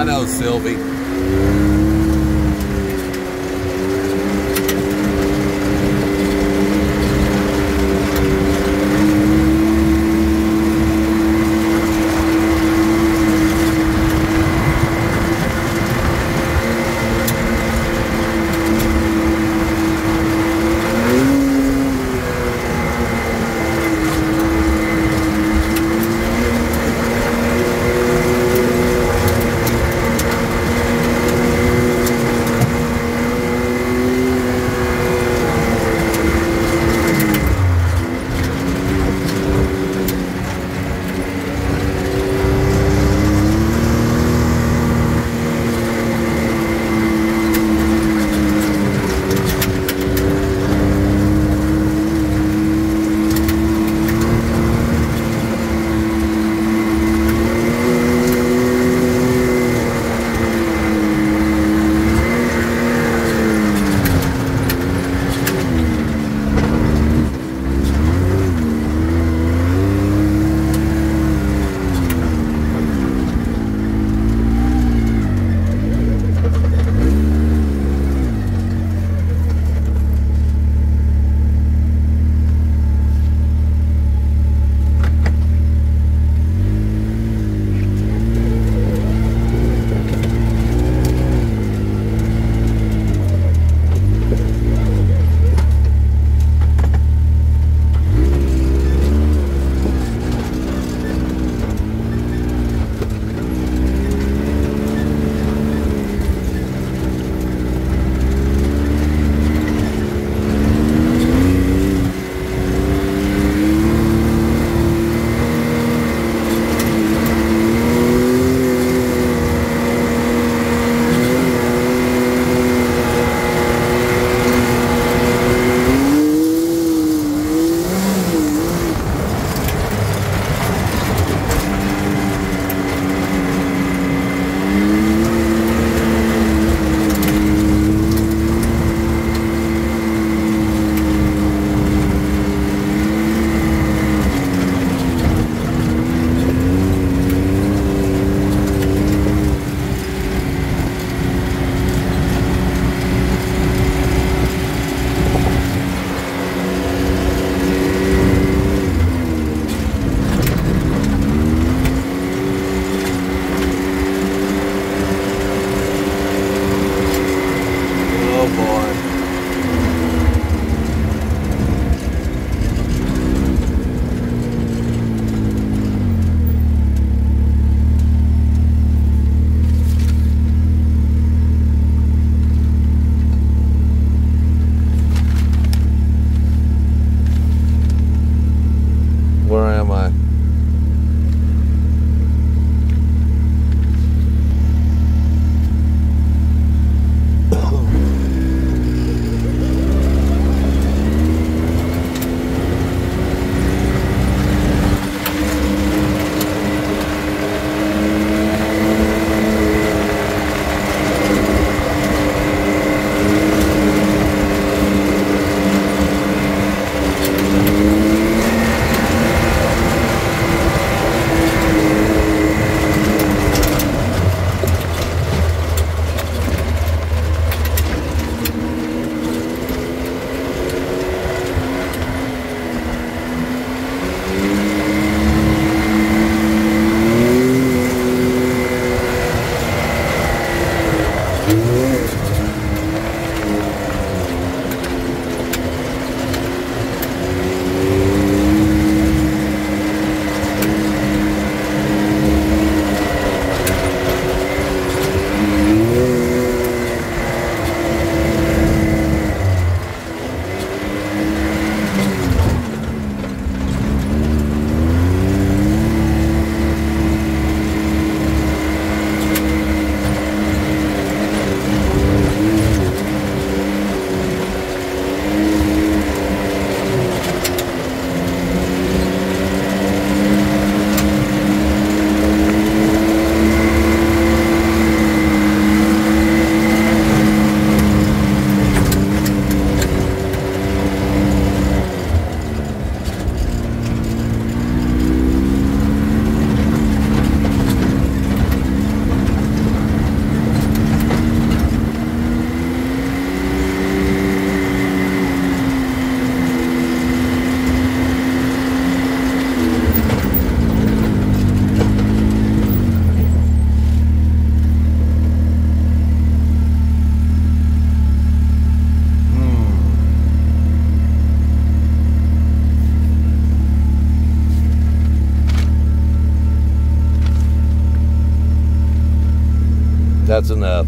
I know, Sylvie. Yeah. That's enough.